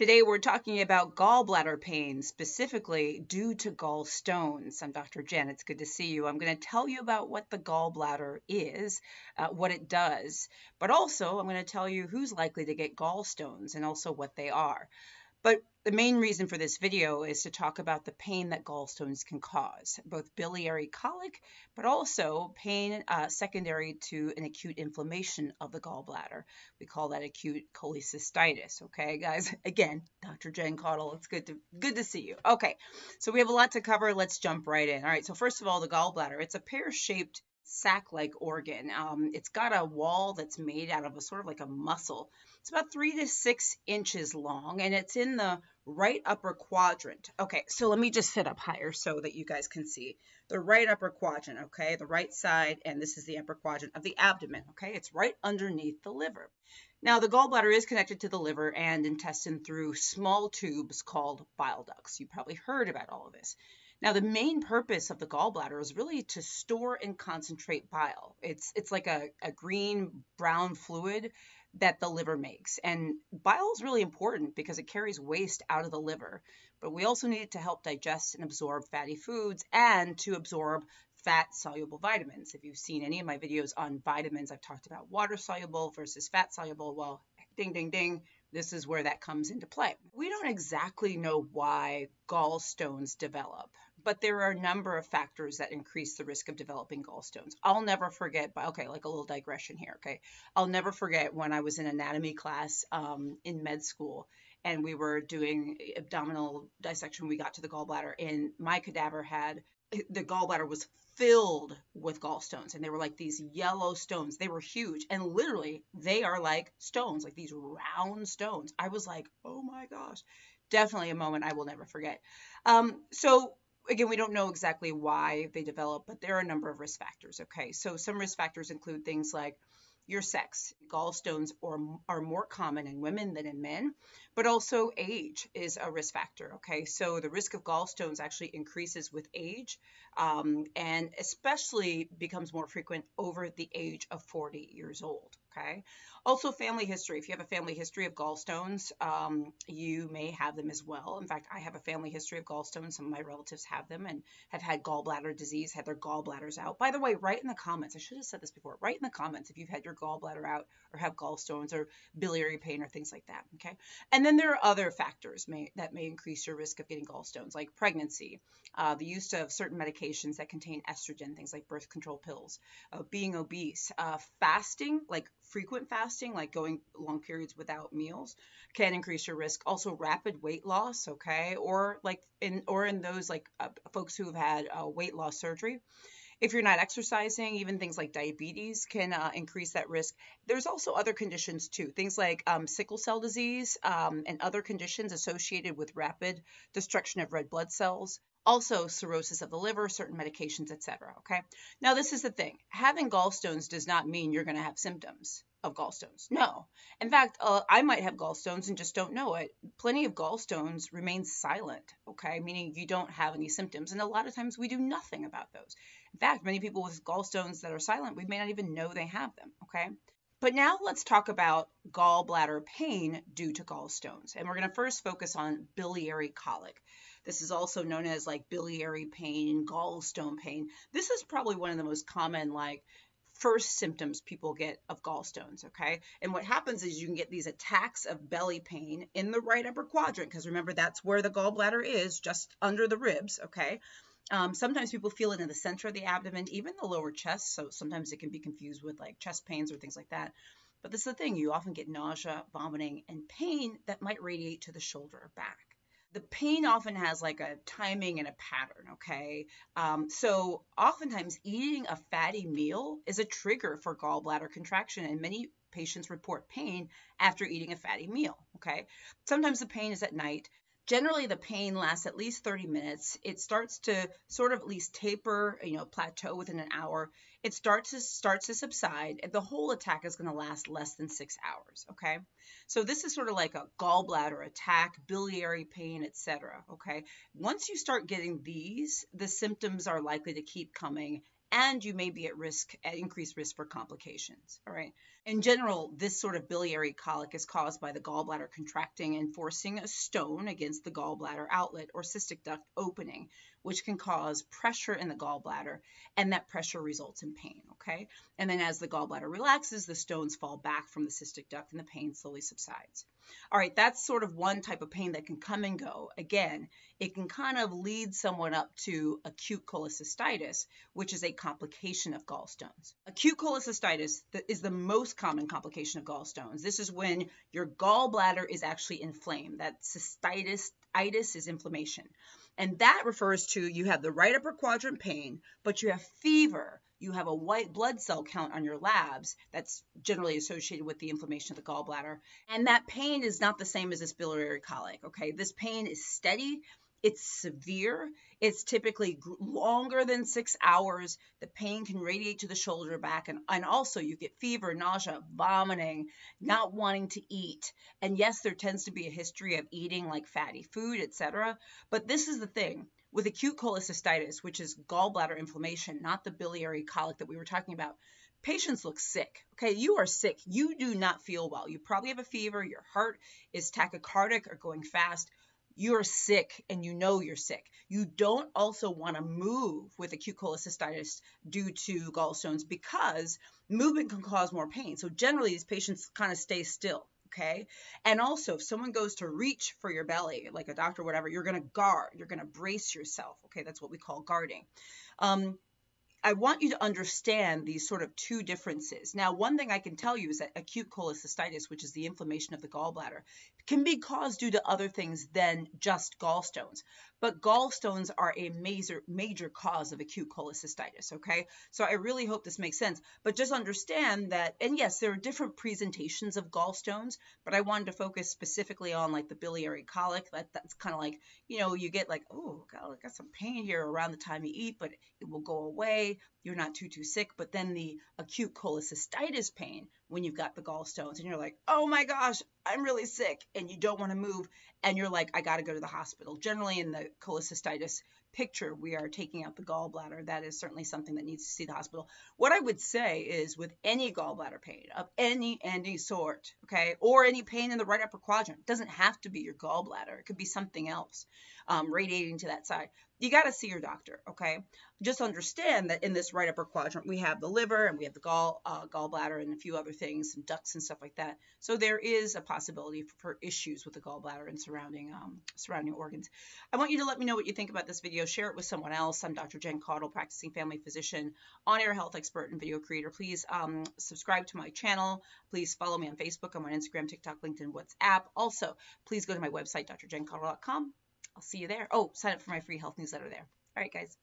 Today we're talking about gallbladder pain, specifically due to gallstones. I'm Dr. Jen. It's good to see you. I'm going to tell you about what the gallbladder is, uh, what it does, but also I'm going to tell you who's likely to get gallstones and also what they are. But the main reason for this video is to talk about the pain that gallstones can cause, both biliary colic, but also pain uh, secondary to an acute inflammation of the gallbladder. We call that acute cholecystitis. Okay, guys. Again, Dr. Jen Caudle. It's good to good to see you. Okay, so we have a lot to cover. Let's jump right in. All right. So first of all, the gallbladder. It's a pear-shaped sac-like organ. Um, it's got a wall that's made out of a sort of like a muscle. It's about three to six inches long, and it's in the right upper quadrant. Okay, so let me just sit up higher so that you guys can see. The right upper quadrant, okay, the right side, and this is the upper quadrant of the abdomen, okay? It's right underneath the liver. Now, the gallbladder is connected to the liver and intestine through small tubes called bile ducts. You probably heard about all of this. Now, the main purpose of the gallbladder is really to store and concentrate bile. It's, it's like a, a green brown fluid that the liver makes. And bile is really important because it carries waste out of the liver. But we also need it to help digest and absorb fatty foods and to absorb fat soluble vitamins. If you've seen any of my videos on vitamins, I've talked about water soluble versus fat soluble. Well, ding, ding, ding this is where that comes into play. We don't exactly know why gallstones develop, but there are a number of factors that increase the risk of developing gallstones. I'll never forget, okay, like a little digression here, okay? I'll never forget when I was in anatomy class um, in med school and we were doing abdominal dissection. We got to the gallbladder, and my cadaver had the gallbladder was filled with gallstones and they were like these yellow stones they were huge and literally they are like stones like these round stones i was like oh my gosh definitely a moment i will never forget um, so again we don't know exactly why they develop but there are a number of risk factors okay so some risk factors include things like your sex. Gallstones are, are more common in women than in men, but also age is a risk factor. Okay, so the risk of gallstones actually increases with age um, and especially becomes more frequent over the age of 40 years old. Okay. Also, family history. If you have a family history of gallstones, um, you may have them as well. In fact, I have a family history of gallstones. Some of my relatives have them and have had gallbladder disease, had their gallbladders out. By the way, write in the comments. I should have said this before. Write in the comments if you've had your gallbladder out or have gallstones or biliary pain or things like that. Okay. And then there are other factors may, that may increase your risk of getting gallstones, like pregnancy, uh, the use of certain medications that contain estrogen, things like birth control pills, uh, being obese, uh, fasting, like frequent fasting, like going long periods without meals, can increase your risk. Also, rapid weight loss, okay, or like in or in those like uh, folks who have had uh, weight loss surgery. If you're not exercising, even things like diabetes can uh, increase that risk. There's also other conditions too, things like um, sickle cell disease um, and other conditions associated with rapid destruction of red blood cells also cirrhosis of the liver, certain medications, etc. Okay. Now, this is the thing having gallstones does not mean you're going to have symptoms of gallstones. No. In fact, uh, I might have gallstones and just don't know it. Plenty of gallstones remain silent, okay, meaning you don't have any symptoms. And a lot of times we do nothing about those. In fact, many people with gallstones that are silent, we may not even know they have them, okay? But now let's talk about gallbladder pain due to gallstones. And we're going to first focus on biliary colic. This is also known as like biliary pain, gallstone pain. This is probably one of the most common like first symptoms people get of gallstones, okay? And what happens is you can get these attacks of belly pain in the right upper quadrant, because remember that's where the gallbladder is, just under the ribs, okay? Um, sometimes people feel it in the center of the abdomen, even the lower chest, so sometimes it can be confused with like chest pains or things like that. But this is the thing, you often get nausea, vomiting, and pain that might radiate to the shoulder or back the pain often has like a timing and a pattern, okay? Um, so oftentimes eating a fatty meal is a trigger for gallbladder contraction, and many patients report pain after eating a fatty meal, okay? Sometimes the pain is at night. Generally, the pain lasts at least 30 minutes. It starts to sort of at least taper, you know, plateau within an hour. It starts to starts to subside, the whole attack is going to last less than six hours. Okay, so this is sort of like a gallbladder attack, biliary pain, etc. Okay, once you start getting these, the symptoms are likely to keep coming, and you may be at risk, at increased risk for complications. All right. In general, this sort of biliary colic is caused by the gallbladder contracting and forcing a stone against the gallbladder outlet or cystic duct opening, which can cause pressure in the gallbladder, and that pressure results in pain, okay? And then as the gallbladder relaxes, the stones fall back from the cystic duct and the pain slowly subsides. All right, that's sort of one type of pain that can come and go. Again, it can kind of lead someone up to acute cholecystitis, which is a complication of gallstones. Acute cholecystitis is the most common complication of gallstones. This is when your gallbladder is actually inflamed. That cystitis itis is inflammation. And that refers to you have the right upper quadrant pain, but you have fever, you have a white blood cell count on your labs that's generally associated with the inflammation of the gallbladder. And that pain is not the same as this biliary colic, okay? This pain is steady, it's severe. It's typically longer than six hours. The pain can radiate to the shoulder back, and, and also you get fever, nausea, vomiting, not wanting to eat. And yes, there tends to be a history of eating like fatty food, etc. But this is the thing with acute cholecystitis, which is gallbladder inflammation, not the biliary colic that we were talking about, patients look sick. Okay, you are sick. You do not feel well. You probably have a fever. Your heart is tachycardic or going fast. You're sick and you know you're sick. You don't also want to move with acute cholecystitis due to gallstones because movement can cause more pain. So generally, these patients kind of stay still okay? And also, if someone goes to reach for your belly, like a doctor, whatever, you're going to guard, you're going to brace yourself, okay? That's what we call guarding. Um, I want you to understand these sort of two differences. Now, one thing I can tell you is that acute cholecystitis, which is the inflammation of the gallbladder, can be caused due to other things than just gallstones. But gallstones are a major major cause of acute cholecystitis, okay? So I really hope this makes sense. But just understand that and yes, there are different presentations of gallstones, but I wanted to focus specifically on like the biliary colic. That that's kind of like, you know, you get like, oh, God, I got some pain here around the time you eat, but it will go away you're not too too sick but then the acute cholecystitis pain when you've got the gallstones and you're like oh my gosh i'm really sick and you don't want to move and you're like i got to go to the hospital. Generally in the cholecystitis picture we are taking out the gallbladder. That is certainly something that needs to see the hospital. What i would say is with any gallbladder pain of any any sort okay or any pain in the right upper quadrant doesn't have to be your gallbladder. It could be something else um, radiating to that side you got to see your doctor, okay? Just understand that in this right upper quadrant, we have the liver and we have the gall, uh, gallbladder and a few other things, some ducts and stuff like that. So there is a possibility for, for issues with the gallbladder and surrounding um, surrounding organs. I want you to let me know what you think about this video. Share it with someone else. I'm Dr. Jen Caudle, practicing family physician, on-air health expert, and video creator. Please um, subscribe to my channel. Please follow me on Facebook. I'm on Instagram, TikTok, LinkedIn, WhatsApp. Also, please go to my website, drjencaudle.com I'll see you there. Oh, sign up for my free health newsletter there. All right, guys.